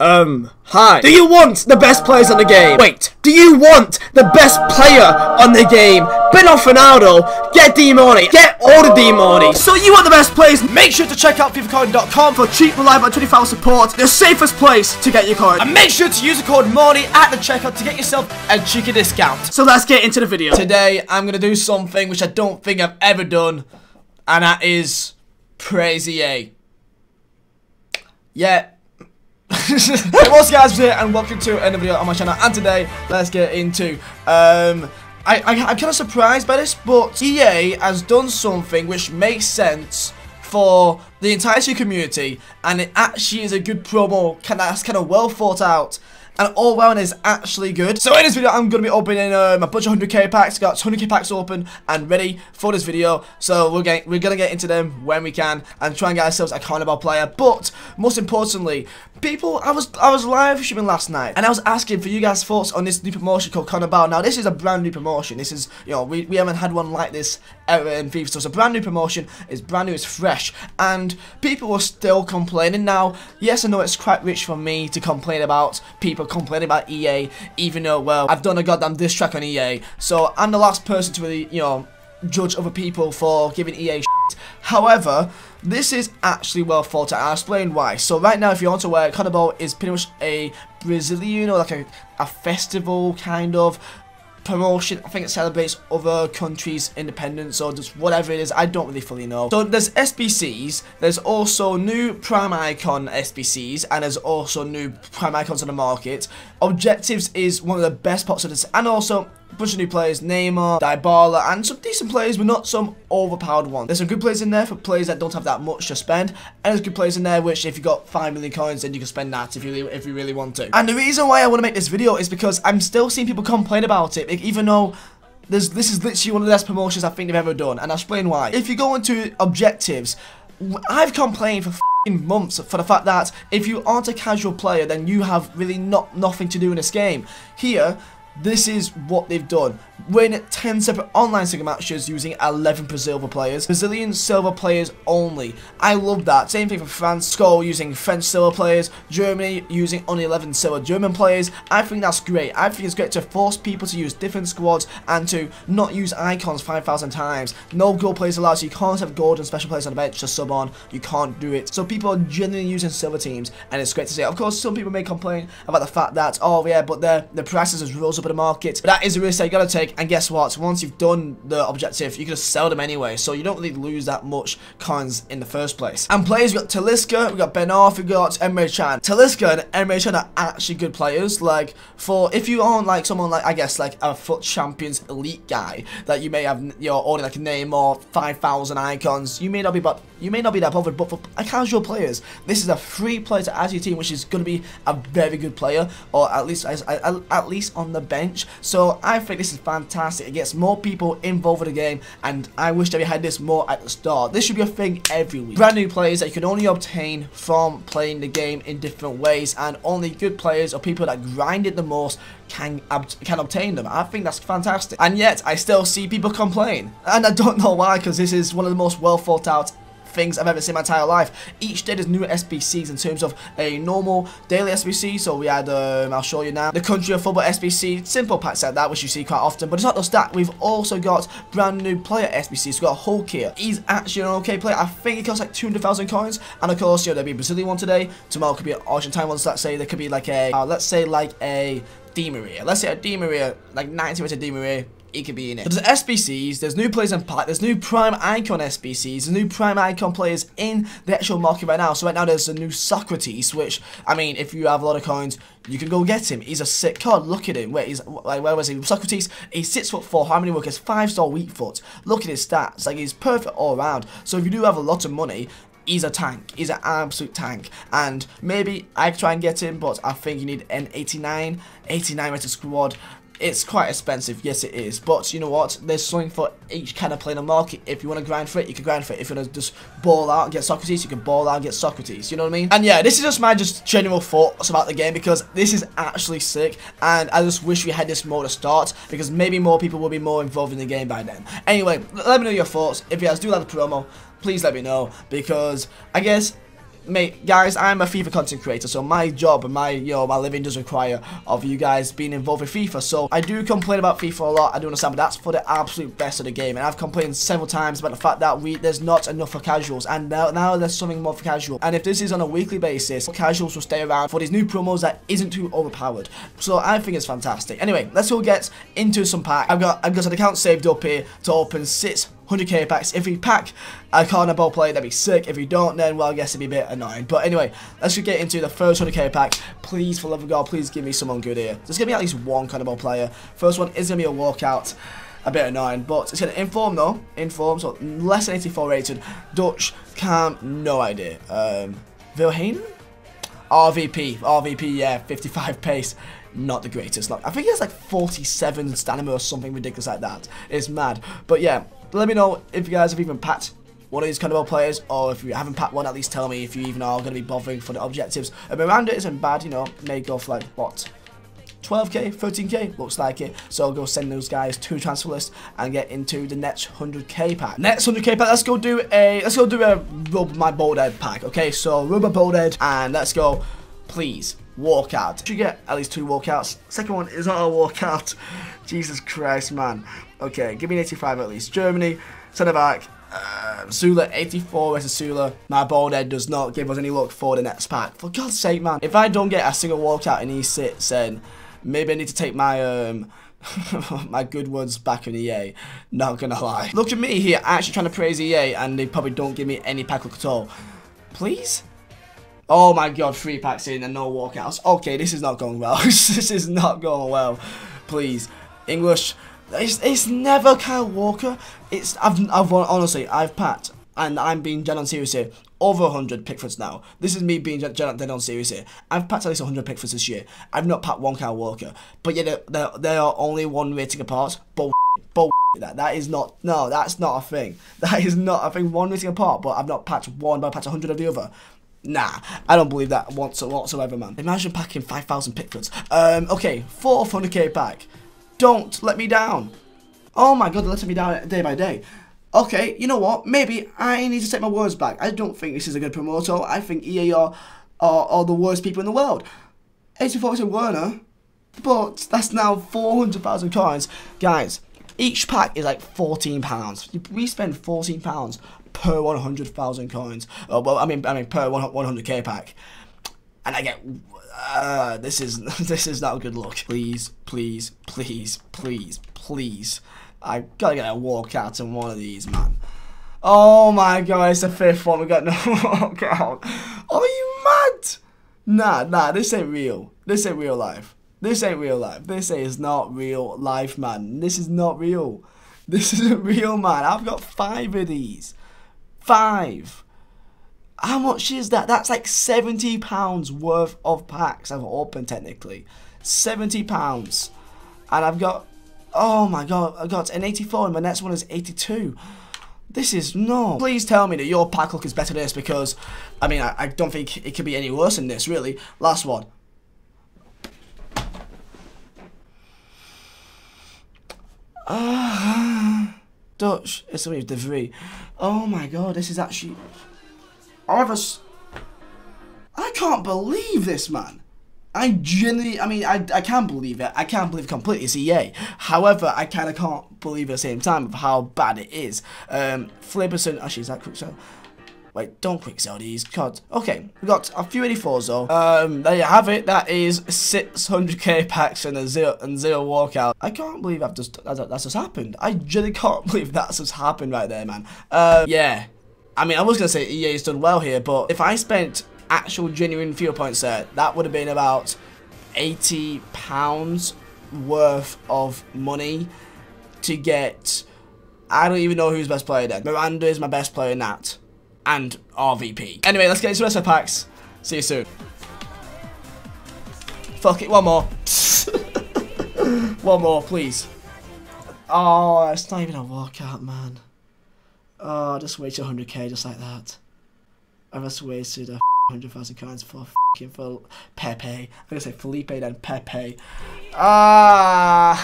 Um, hi. Do you want the best players on the game? Wait, do you want the best player on the game? Ben off Ronaldo, get D-Money, get all the D-Money. So you want the best players? Make sure to check out FIFAcoin.com for cheap, reliable, and 24 hour support. The safest place to get your coin. And make sure to use the code MARNEY at the checkout to get yourself a cheeky discount. So let's get into the video. Today, I'm going to do something which I don't think I've ever done. And that is praise EA. Yeah, hey, what's guys? Here and welcome to another video on my channel. And today let's get into um I, I I'm kind of surprised by this but EA has done something which makes sense for the entire community and it actually is a good promo kind of that's kind of well thought out and all round is actually good. So in this video, I'm going to be opening um, a bunch of 100k packs. Got 100k packs open and ready for this video. So we're getting, we're going to get into them when we can and try and get ourselves a carniball player. But most importantly, people, I was I was live streaming last night and I was asking for you guys' thoughts on this new promotion called Carniball. Now this is a brand new promotion. This is, you know, we, we haven't had one like this ever in FIFA. So it's a brand new promotion. It's brand new, it's fresh. And people are still complaining. Now, yes, I know it's quite rich for me to complain about people complaining about EA, even though, well, I've done a goddamn diss track on EA. So I'm the last person to really, you know, judge other people for giving EA shit. However, this is actually well thought out. I'll explain why. So right now, if you want to wear Carniball is pretty much a Brazilian or like a, a festival kind of promotion. I think it celebrates other countries' independence or just whatever it is. I don't really fully know. So there's SBCs. There's also new Prime Icon SBCs. And there's also new Prime Icons on the market. Objectives is one of the best parts of this. And also a bunch of new players, Neymar, Dybala, and some decent players, but not some overpowered ones. There's some good players in there for players that don't have that much to spend, and there's good players in there which if you got 5 million coins, then you can spend that if you, if you really want to. And the reason why I want to make this video is because I'm still seeing people complain about it, even though this is literally one of the best promotions I think they've ever done, and I'll explain why. If you go into objectives, I've complained for months for the fact that if you aren't a casual player, then you have really not nothing to do in this game. Here, this is what they've done. Win 10 separate online single matches using 11 silver players. Brazilian silver players only. I love that. Same thing for France. Skull using French silver players. Germany using only 11 silver German players. I think that's great. I think it's great to force people to use different squads and to not use icons 5,000 times. No gold players allowed, so you can't have gold and special players on the bench to sub on. You can't do it. So people are genuinely using silver teams, and it's great to see. Of course, some people may complain about the fact that, oh yeah, but the, the prices has rose up the market. But that is a risk you gotta take. And guess what? Once you've done the objective, you can just sell them anyway. So you don't really lose that much coins in the first place. And players, we got Talisca, we got Ben Arfa, we got Emre Can. Talisca and Emre Can are actually good players. Like, for if you aren't like someone like, I guess, like a FUT Champions elite guy, that you may have, you know, only like a name or 5,000 icons, you may not be, but you may not be that bothered. But for casual players, this is a free player to add to your team, which is going to be a very good player, or at least, at least on the bench. So I think this is fantastic. It gets more people involved in the game, and I wish that we had this more at the start. This should be a thing every week. Brand new players that you can only obtain from playing the game in different ways, and only good players or people that grind it the most can can obtain them. I think that's fantastic. And yet, I still see people complain. And I don't know why, because this is one of the most well thought out things I've ever seen in my entire life. Each day there's new SBCs in terms of a normal daily SBC. So we had, um, I'll show you now, the Country of Football SBC, simple packs like that, which you see quite often. But it's not just that, we've also got brand new player SBCs. We've got Hulk here. He's actually an okay player. I think he costs like 200,000 coins. And of course, you know, there'll be a Brazilian one today. Tomorrow could be an Argentine one. So let's say there could be like a, uh, let's say like a Di Maria. Let's say a Di Maria, like 90 minutes of Di Maria it could be in it. So there's SBCs, there's new players in pack, there's new Prime Icon SBCs, there's new Prime Icon players in the actual market right now. So right now there's a new Socrates, which, I mean, if you have a lot of coins, you can go get him. He's a sick card. Look at him. Where he's like where was he? Socrates. He's six foot four. How many workers? Five star weak foot. Look at his stats. Like he's perfect all around. So if you do have a lot of money, he's a tank. He's an absolute tank. And maybe I try and get him, but I think you need an 89, 89 rated squad. It's quite expensive, yes it is, but you know what, there's something for each kind of player in the market. If you want to grind for it, you can grind for it. If you want to just ball out and get Socrates, you can ball out and get Socrates, you know what I mean? And yeah, this is just my just general thoughts about the game because this is actually sick, and I just wish we had this more to start, because maybe more people will be more involved in the game by then. Anyway, let me know your thoughts. If you guys do like the promo, please let me know, because I guess mate, guys, I'm a FIFA content creator, so my job and my, you know, my living does require of you guys being involved with FIFA. So I do complain about FIFA a lot. I do understand, but that's for the absolute best of the game. And I've complained several times about the fact that we there's not enough for casuals, and now now there's something more for casual. And if this is on a weekly basis, casuals will stay around for these new promos that isn't too overpowered. So I think it's fantastic. Anyway, let's go get into some pack. I've got I've got an account saved up here to open six 100k packs. If you pack a carniball player, that'd be sick. If you don't, then, well, I guess it'd be a bit annoying. But anyway, let's just get into the first 100k pack. Please, for love of God, please give me someone good here. There's going to be at least one carniball player. First one is going to be a walkout. A bit annoying, but it's going to inform though. Inform, so less than 84 rated. Dutch, Cam, no idea. Um? RVP, RVP, yeah, 55 pace not the greatest. Like, I think he has like 47 stamina or something ridiculous like that. It's mad. But yeah, let me know if you guys have even packed one of these kind of players, or if you haven't packed one, at least tell me if you even are going to be bothering for the objectives. And Miranda isn't bad, you know, may go for like, what, 12k, 13k, looks like it. So I'll go send those guys to transfer list and get into the next 100k pack. Next 100k pack, let's go do a, let's go do a rub my bald head pack, okay? So rubber Boldhead, and let's go, please, walkout. You get at least two walkouts. Second one is not a walkout. Jesus Christ, man. Okay, give me an 85 at least. Germany, centre back. Uh, Sula 84 versus Sula. My bald head does not give us any luck for the next pack. For God's sake, man. If I don't get a single walkout in E6, then maybe I need to take my um my good ones back in EA. Not gonna lie. Look at me here, actually trying to praise EA, and they probably don't give me any pack luck at all. Please? Oh my god, three packs in and no walkouts. Okay, this is not going well. this is not going well. Please. English. It's, it's never Kyle Walker. It's I've, I've honestly I've packed and I'm being dead on serious here. Over 100 Pickfords now. This is me being dead on serious here. I've packed at least 100 Pickfords this year. I've not packed one Kyle Walker. But yet they they are only one rating apart. Bull. Bull. That that is not no. That's not a thing. That is not a thing. One rating apart. But I've not packed one. But I packed 100 of the other. Nah, I don't believe that once or whatsoever, man. Imagine packing 5,000 Pickfords. Um, okay, 400k pack. Don't let me down. Oh my god, they're letting me down day by day. Okay, you know what? Maybe I need to take my words back. I don't think this is a good promoter. I think EA are, are, are the worst people in the world. 84 is Werner, but that's now 400,000 coins. Guys, each pack is like £14. We spend £14 per 100,000 coins. Oh, well, I mean, I mean per 100k pack, and I get. Uh, this is this is not a good look. Please, please, please, please, please. I gotta get a walkout on one of these, man. Oh my god, it's the fifth one. We got no walkout. Are you mad? Nah, nah, this ain't real. This ain't real life. This ain't real life. This is not real life, man. This is not real. This isn't real, man. I've got five of these. Five. How much is that? That's like £70 worth of packs I've opened technically. £70. And I've got, oh my god, I've got an 84 and my next one is 82. This is no. Please tell me that your pack look is better than this because, I mean, I, I don't think it could be any worse than this, really. Last one. Ah. Dutch. It's only De Vries. Oh my god, this is actually... I have a... I can't believe this, man. I genuinely, I mean, I, I can't believe it. I can't believe it completely it's EA. However, I kind of can't believe at the same time of how bad it is. Um, Flipperson, actually, is that quick sell? Wait, don't quick sell these. God. Okay, we got a few 84s though. Um, there you have it. That is 600k packs and a zero and zero walkout. I can't believe I've just that, that's just happened. I really can't believe that's just happened right there, man. Uh, yeah. I mean, I was gonna say EA's done well here, but if I spent actual genuine fuel points there, that would have been about 80 pounds worth of money to get. I don't even know who's best player then. Miranda is my best player in that and RVP. Anyway, let's get into the rest of packs. See you soon. Fuck it, one more. one more, please. Oh, it's not even a walkout, man. Oh, I just wasted 100k just like that. I just wasted a 100,000 coins for fucking for Pepe. I'm gonna say Felipe then Pepe. Ah,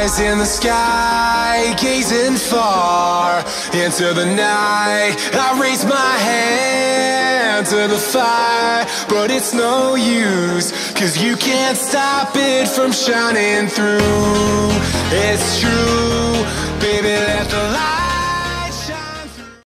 Eyes in the sky, gazing far into the night. I raise my hand to the fire, but it's no use, cause you can't stop it from shining through. It's true.